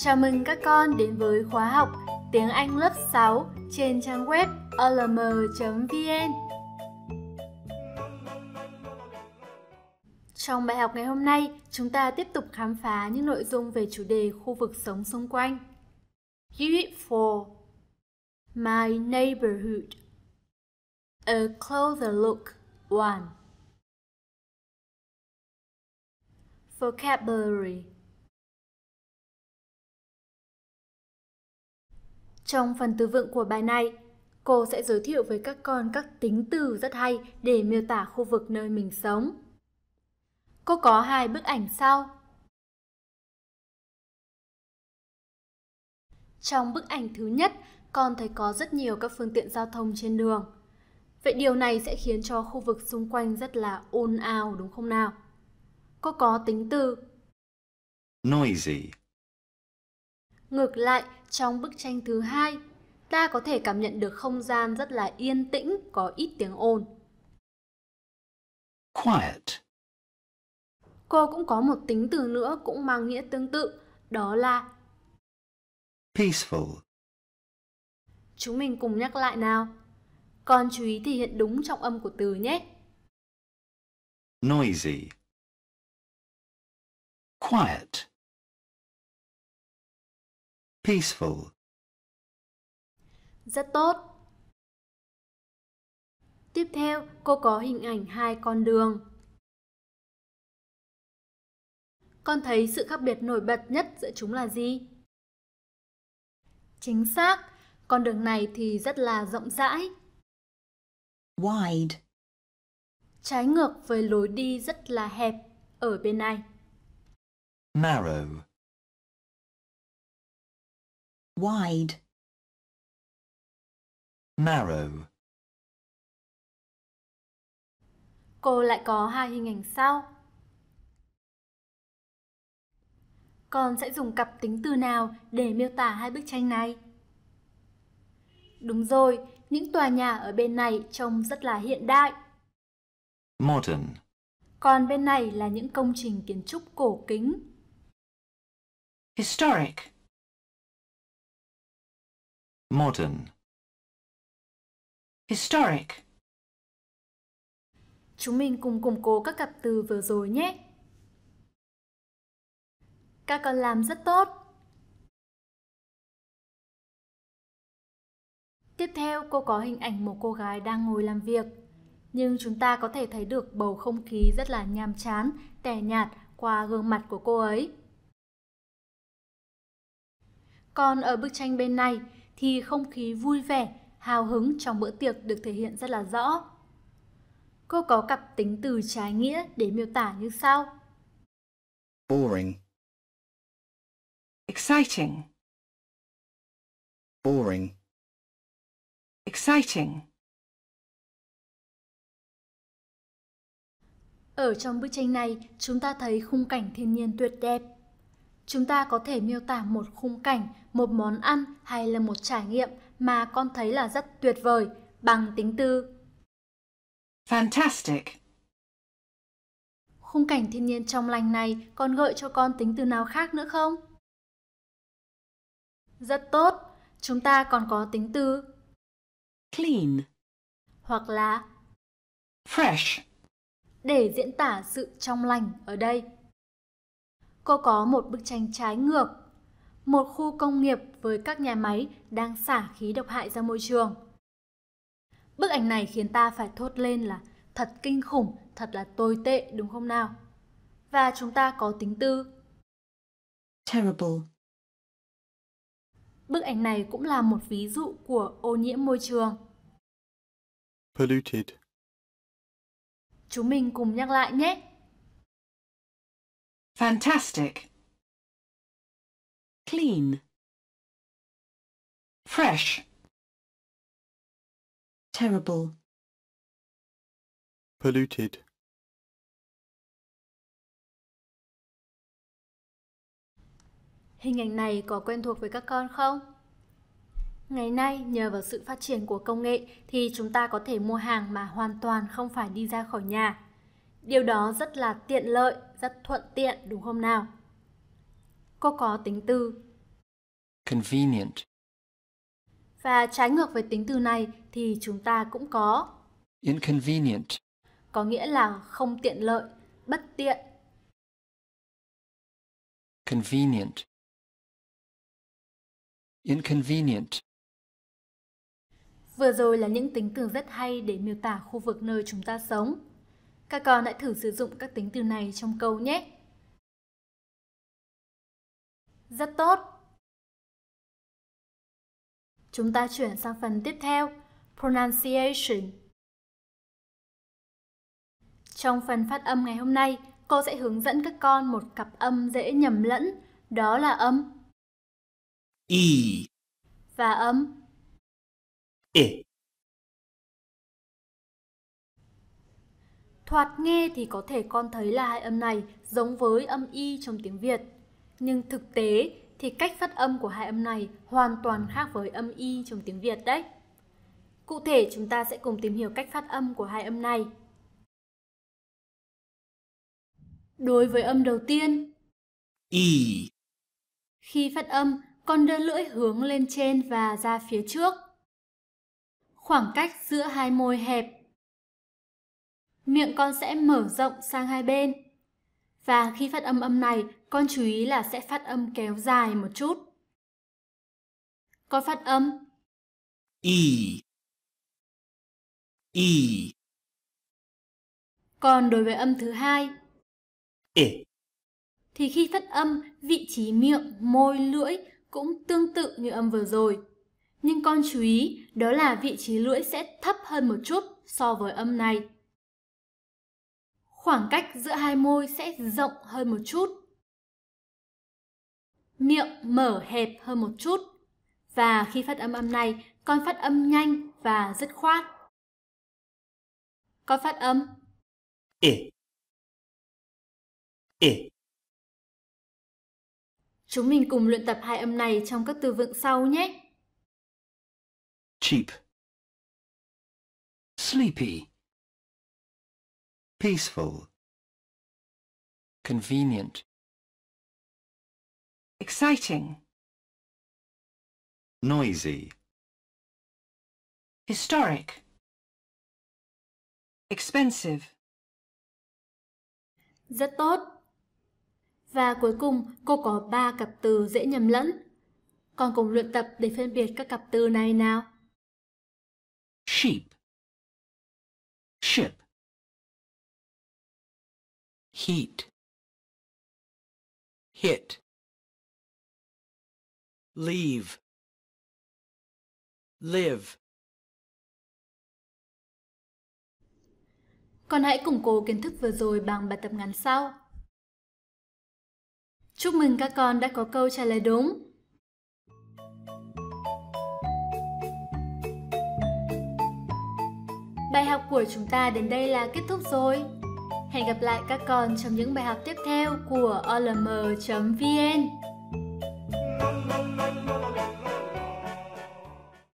Chào mừng các con đến với khóa học tiếng Anh lớp 6 trên trang web olm.vn. Trong bài học ngày hôm nay, chúng ta tiếp tục khám phá những nội dung về chủ đề khu vực sống xung quanh. Unit 4 My Neighborhood A Closer Look 1 Vocabulary Trong phần từ vựng của bài này, cô sẽ giới thiệu với các con các tính từ rất hay để miêu tả khu vực nơi mình sống. Cô có hai bức ảnh sau. Trong bức ảnh thứ nhất, con thấy có rất nhiều các phương tiện giao thông trên đường. Vậy điều này sẽ khiến cho khu vực xung quanh rất là ồn ào đúng không nào? Cô có tính từ noisy, Ngược lại, trong bức tranh thứ hai, ta có thể cảm nhận được không gian rất là yên tĩnh, có ít tiếng ồn. quiet, Cô cũng có một tính từ nữa cũng mang nghĩa tương tự, đó là peaceful, chúng mình cùng nhắc lại nào. Con chú ý thể hiện đúng trọng âm của từ nhé. noisy, quiet, peaceful, Rất tốt. Tiếp theo, cô có hình ảnh hai con đường. Con thấy sự khác biệt nổi bật nhất giữa chúng là gì? Chính xác, con đường này thì rất là rộng rãi, wide, trái ngược với lối đi rất là hẹp ở bên này. narrow, wide, narrow, Cô lại có hai hình ảnh sau. Con sẽ dùng cặp tính từ nào để miêu tả hai bức tranh này? Đúng rồi, những tòa nhà ở bên này trông rất là hiện đại, modern, còn bên này là những công trình kiến trúc cổ kính. historic, modern, historic, Chúng mình cùng củng cố các cặp từ vừa rồi nhé. Các con làm rất tốt. Tiếp theo, cô có hình ảnh một cô gái đang ngồi làm việc. Nhưng chúng ta có thể thấy được bầu không khí rất là nhàm chán, tẻ nhạt qua gương mặt của cô ấy. Còn ở bức tranh bên này thì không khí vui vẻ, hào hứng trong bữa tiệc được thể hiện rất là rõ. Cô có cặp tính từ trái nghĩa để miêu tả như sau. boring, exciting, boring, exciting, Ở trong bức tranh này, chúng ta thấy khung cảnh thiên nhiên tuyệt đẹp. Chúng ta có thể miêu tả một khung cảnh, một món ăn hay là một trải nghiệm mà con thấy là rất tuyệt vời bằng tính từ. fantastic, Khung cảnh thiên nhiên trong lành này còn gợi cho con tính từ nào khác nữa không? Rất tốt, chúng ta còn có tính từ clean, hoặc là fresh, để diễn tả sự trong lành ở đây. Cô có một bức tranh trái ngược, một khu công nghiệp với các nhà máy đang xả khí độc hại ra môi trường. Bức ảnh này khiến ta phải thốt lên là thật kinh khủng, thật là tồi tệ đúng không nào? Và chúng ta có tính từ. terrible, Bức ảnh này cũng là một ví dụ của ô nhiễm môi trường. polluted, Chúng mình cùng nhắc lại nhé. Fantastic, clean, fresh, terrible, polluted, Hình ảnh này có quen thuộc với các con không? Ngày nay, nhờ vào sự phát triển của công nghệ thì chúng ta có thể mua hàng mà hoàn toàn không phải đi ra khỏi nhà. Điều đó rất là tiện lợi, rất thuận tiện đúng không nào? Cô có tính từ convenient, Và trái ngược với tính từ này thì chúng ta cũng có, inconvenient, có nghĩa là không tiện lợi, bất tiện. convenient, inconvenient, Vừa rồi là những tính từ rất hay để miêu tả khu vực nơi chúng ta sống. Các con hãy thử sử dụng các tính từ này trong câu nhé. Rất tốt. Chúng ta chuyển sang phần tiếp theo, pronunciation. Trong phần phát âm ngày hôm nay, cô sẽ hướng dẫn các con một cặp âm dễ nhầm lẫn, đó là âm E. và âm I. Thoạt nghe thì có thể con thấy là hai âm này giống với âm y trong tiếng Việt. Nhưng thực tế thì cách phát âm của hai âm này hoàn toàn khác với âm y trong tiếng Việt đấy. Cụ thể chúng ta sẽ cùng tìm hiểu cách phát âm của hai âm này. Đối với âm đầu tiên, E. khi phát âm, con đưa lưỡi hướng lên trên và ra phía trước. Khoảng cách giữa hai môi hẹp. Miệng con sẽ mở rộng sang hai bên. Và khi phát âm âm này, con chú ý là sẽ phát âm kéo dài một chút. Con phát âm E. E. Còn đối với âm thứ hai, I. thì khi phát âm, vị trí miệng, môi, lưỡi cũng tương tự như âm vừa rồi. Nhưng con chú ý, đó là vị trí lưỡi sẽ thấp hơn một chút so với âm này. Khoảng cách giữa hai môi sẽ rộng hơn một chút. Miệng mở hẹp hơn một chút. Và khi phát âm âm này, con phát âm nhanh và dứt khoát. Con phát âm I. I. Chúng mình cùng luyện tập hai âm này trong các từ vựng sau nhé. cheap, sleepy, peaceful, convenient, exciting, noisy, historic, expensive, Rất tốt. Và cuối cùng, cô có 3 cặp từ dễ nhầm lẫn. Con cùng luyện tập để phân biệt các cặp từ này nào. sheep, ship, heat, hit, leave, live. Con hãy củng cố kiến thức vừa rồi bằng bài tập ngắn sau. Chúc mừng các con đã có câu trả lời đúng. Bài học của chúng ta đến đây là kết thúc rồi. Hẹn gặp lại các con trong những bài học tiếp theo của olm.vn.